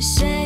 the shame.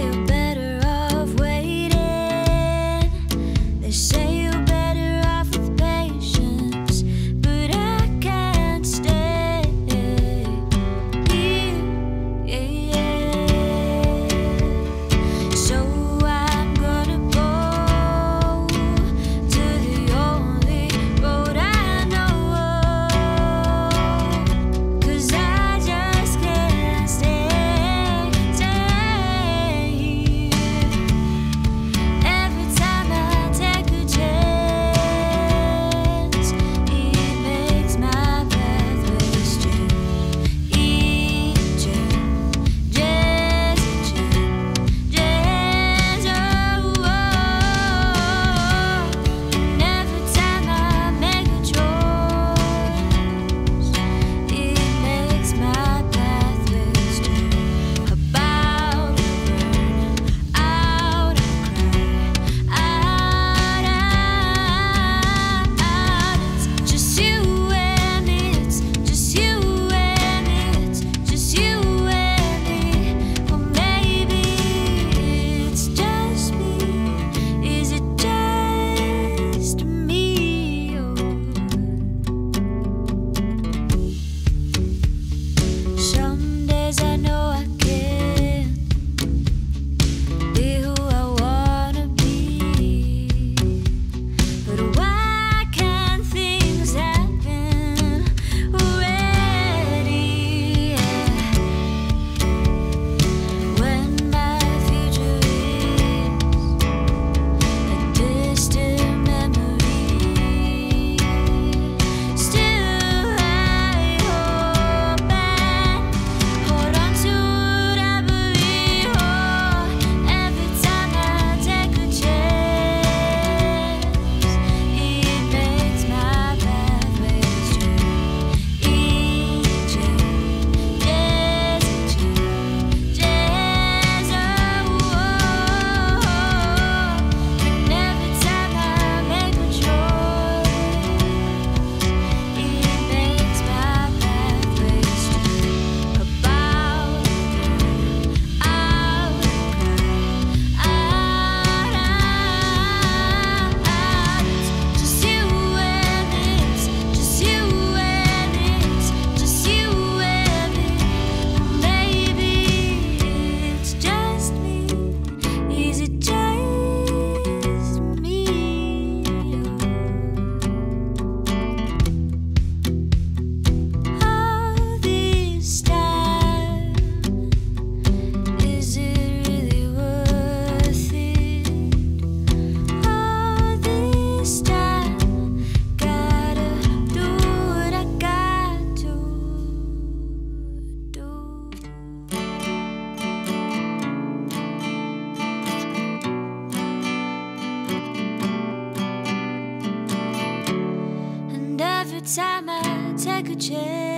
summer, take a chance.